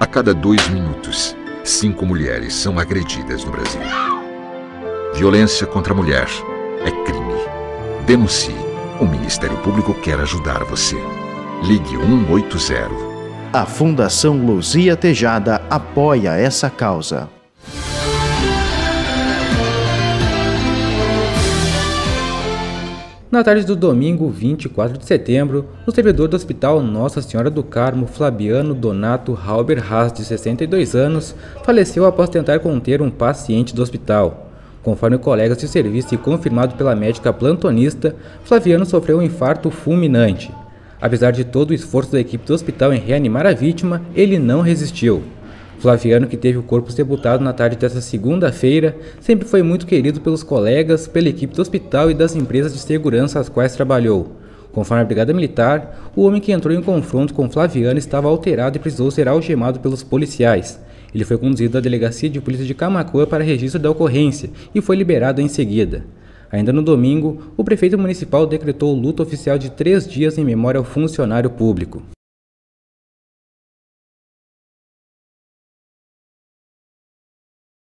A cada dois minutos, cinco mulheres são agredidas no Brasil. Violência contra a mulher é crime. Denuncie. O Ministério Público quer ajudar você. Ligue 180. A Fundação Luzia Tejada apoia essa causa. Na tarde do domingo 24 de setembro, o servidor do Hospital Nossa Senhora do Carmo, Flaviano Donato Halber Haas, de 62 anos, faleceu após tentar conter um paciente do hospital. Conforme colegas de serviço e confirmado pela médica plantonista, Flaviano sofreu um infarto fulminante. Apesar de todo o esforço da equipe do hospital em reanimar a vítima, ele não resistiu. Flaviano, que teve o corpo sepultado na tarde desta segunda-feira, sempre foi muito querido pelos colegas, pela equipe do hospital e das empresas de segurança às quais trabalhou. Conforme a Brigada Militar, o homem que entrou em confronto com Flaviano estava alterado e precisou ser algemado pelos policiais. Ele foi conduzido à delegacia de polícia de Camacuã para registro da ocorrência e foi liberado em seguida. Ainda no domingo, o prefeito municipal decretou luta oficial de três dias em memória ao funcionário público.